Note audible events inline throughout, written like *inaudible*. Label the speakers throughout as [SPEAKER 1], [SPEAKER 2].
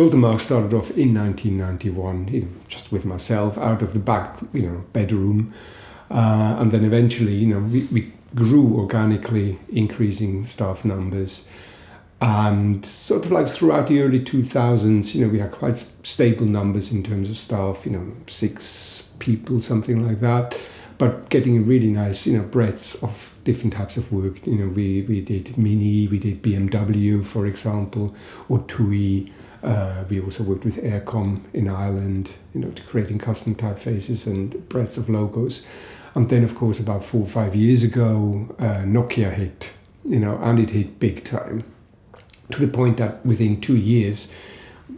[SPEAKER 1] Dalton Maag started off in 1991, you know, just with myself out of the back, you know, bedroom, uh, and then eventually, you know, we, we grew organically, increasing staff numbers. And sort of like throughout the early 2000s, you know, we had quite stable numbers in terms of staff, you know, six people, something like that. But getting a really nice, you know, breadth of different types of work. You know, we, we did Mini, we did BMW, for example, or TUI. Uh, we also worked with Eircom in Ireland, you know, to creating custom typefaces and breadth of logos. And then, of course, about four or five years ago, uh, Nokia hit, you know, and it hit big time to the point that within two years,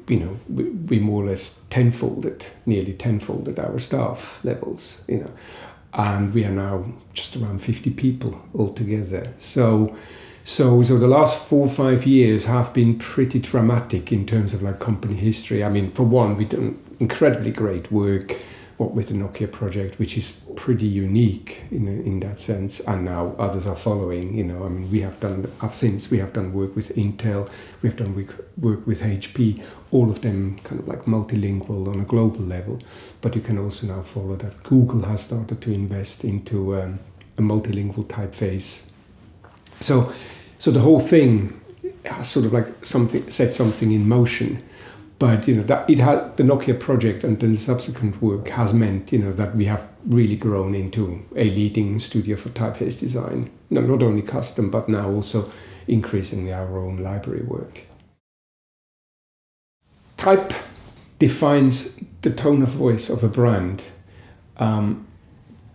[SPEAKER 1] you know, we, we more or less tenfolded, nearly tenfolded our staff levels, you know, and we are now just around 50 people altogether. So, so, so the last four or five years have been pretty dramatic in terms of like company history. I mean, for one, we've done incredibly great work what with the Nokia project, which is pretty unique in in that sense. And now others are following. You know, I mean, we have done since we have done work with Intel, we have done work, work with HP. All of them kind of like multilingual on a global level. But you can also now follow that Google has started to invest into um, a multilingual typeface. So, so the whole thing has sort of like something set something in motion but you know that it had the Nokia project and then subsequent work has meant you know that we have really grown into a leading studio for typeface design. No, not only custom, but now also increasingly our own library work. Type defines the tone of voice of a brand um,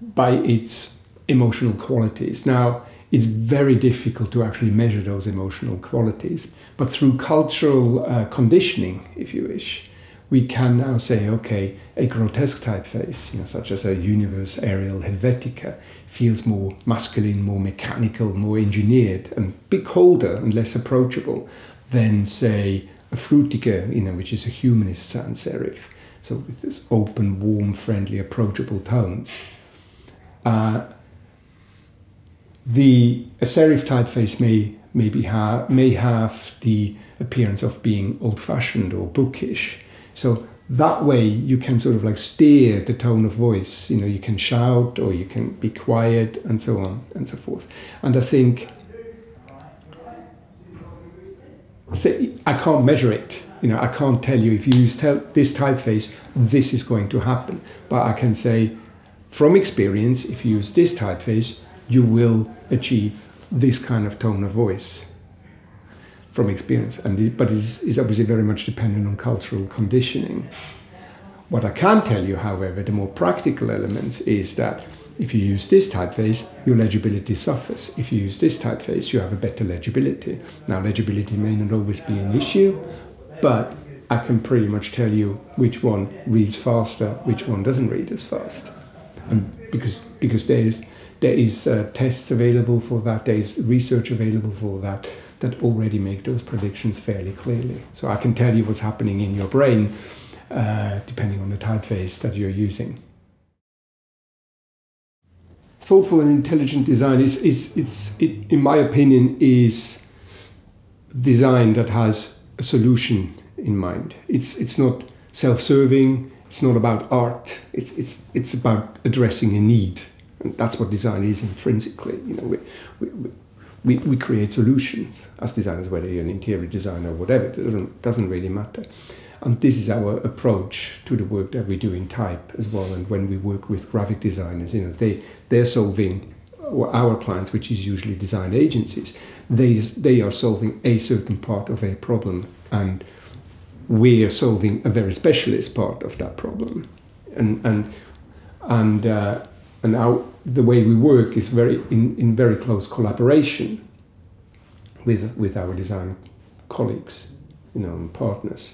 [SPEAKER 1] by its emotional qualities. Now, it's very difficult to actually measure those emotional qualities. But through cultural uh, conditioning, if you wish, we can now say, okay, a grotesque typeface, you know, such as a Univers Arial Helvetica, feels more masculine, more mechanical, more engineered, and bit colder and less approachable than, say, a Frutiger, you know, which is a humanist sans serif. So with this open, warm, friendly, approachable tones. Uh, the serif typeface may maybe ha- may have the appearance of being old-fashioned or bookish. So that way you can sort of like steer the tone of voice. You know, you can shout or you can be quiet and so on and so forth. And I think say, I can't measure it. You know, I can't tell you if you use this typeface, this is going to happen. But I can say, from experience, if you use this typeface, you will achieve this kind of tone of voice from experience. And it, but it's, it's obviously very much dependent on cultural conditioning. What I can tell you, however, the more practical elements is that if you use this typeface, your legibility suffers. If you use this typeface, you have a better legibility. Now, legibility may not always be an issue, but I can pretty much tell you which one reads faster, which one doesn't read as fast. And because because there is there is uh, tests available for that, there is research available for that that already make those predictions fairly clearly. So I can tell you what's happening in your brain uh, depending on the typeface that you're using. Thoughtful and intelligent design is, is it's, it, in my opinion, is design that has a solution in mind. It's, it's not self-serving, it's not about art, it's, it's, it's about addressing a need. And that's what design is intrinsically. You know, we, we, we, we create solutions as designers, whether you're an interior designer or whatever, it doesn't, doesn't really matter. And this is our approach to the work that we do in type as well. And when we work with graphic designers, you know, they, they're solving our clients, which is usually design agencies, they, they are solving a certain part of a problem. And we are solving a very specialist part of that problem. And, and, and uh, and now the way we work is very in, in very close collaboration with with our design colleagues, you know, and partners,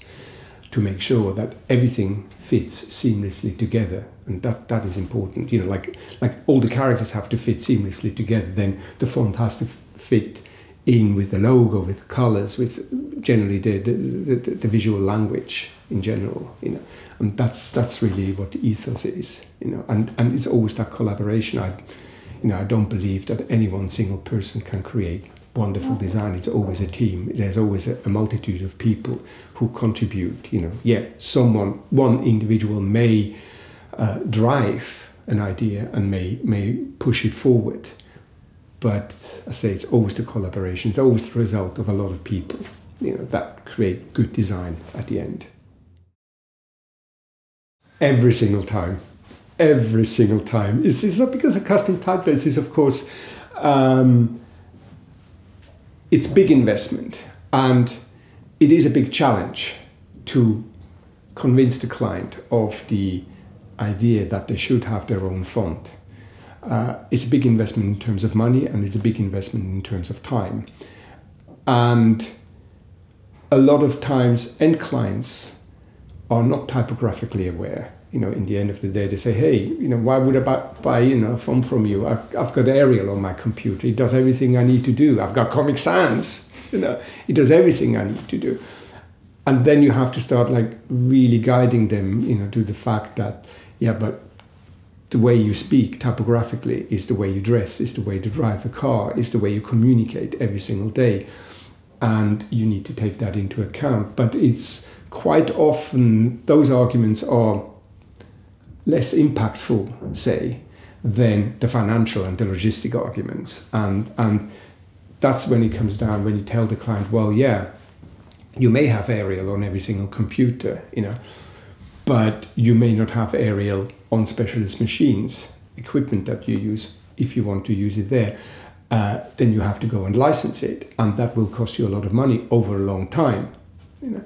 [SPEAKER 1] to make sure that everything fits seamlessly together, and that that is important. You know, like like all the characters have to fit seamlessly together. Then the font has to fit in with the logo, with colors, with generally the the, the, the visual language in general. You know, and that's that's really what the ethos is. You know, and and it's always that collaboration. I, you know, I don't believe that any one single person can create wonderful design. It's always a team. There's always a, a, multitude of people who contribute. You know, yeah, someone, one individual may uh, drive an idea and may may push it forward, but I say it's always the collaboration. It's always the result of a lot of people. You know, that create good design at the end. Every single time, every single time. It's, it's not because a custom typeface is, of course. Um, it's big investment and it is a big challenge to convince the client of the idea that they should have their own font. Uh, it's a big investment in terms of money and it's a big investment in terms of time. And a lot of times, end clients are not typographically aware. You know, in the end of the day, they say, "Hey, you know, why would I buy, you know, a font from you? I've, I've got Arial on my computer. It does everything I need to do. I've got Comic Sans. *laughs* You know, it does everything I need to do." And then you have to start like really guiding them, you know, to the fact that, yeah, but the way you speak typographically is the way you dress, is the way to drive a car, is the way you communicate every single day. And you need to take that into account. But it's quite often those arguments are less impactful, say, than the financial and the logistic arguments. And, and that's when it comes down when you tell the client, well, yeah, you may have Arial on every single computer, you know, but you may not have Arial on specialist machines, equipment that you use if you want to use it there. Uh, then you have to go and license it, and that will cost you a lot of money over a long time. You know,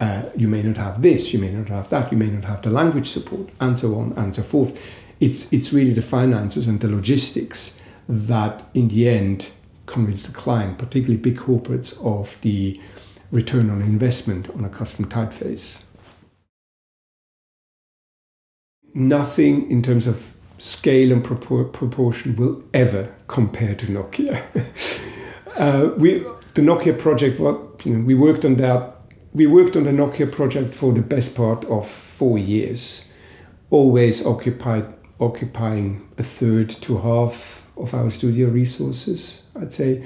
[SPEAKER 1] uh, you may not have this, you may not have that, you may not have the language support, and so on and so forth. It's, it's really the finances and the logistics that, in the end, convince the client, particularly big corporates, of the return on investment on a custom typeface. Nothing in terms of scale and propor- proportion will ever compare to Nokia. *laughs* uh, we, the Nokia project, well, you know, we worked on that we worked on the Nokia project for the best part of four years, always occupied occupying a third to half of our studio resources. I'd say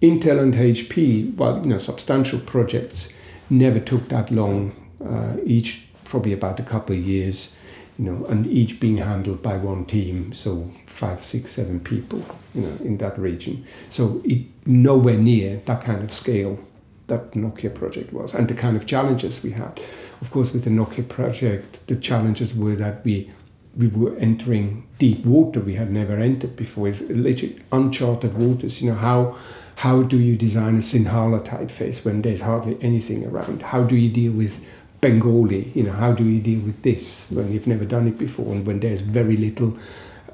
[SPEAKER 1] Intel and HP, well, you know, substantial projects, never took that long. Uh, each probably about a couple of years, you know, and each being handled by one team, so five, six, seven people, you know, in that region. So it nowhere near that kind of scale that Nokia project was and the kind of challenges we had. Of course, with the Nokia project, the challenges were that we we were entering deep water we had never entered before. It's literally uncharted waters. You know how how do you design a Sinhala typeface when there's hardly anything around? How do you deal with Bengali? You know how do you deal with this when you've never done it before and when there's very little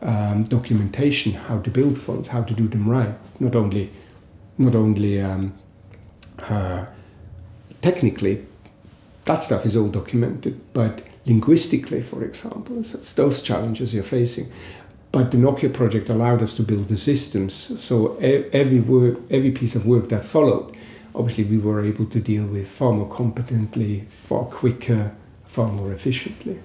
[SPEAKER 1] um, documentation how to build fonts, how to do them right. Not only not only um, uh, technically, that stuff is all documented, but linguistically, for example, it's those challenges you're facing. But the Nokia project allowed us to build the systems. So every work, every piece of work that followed, obviously, we were able to deal with far more competently, far quicker, far more efficiently.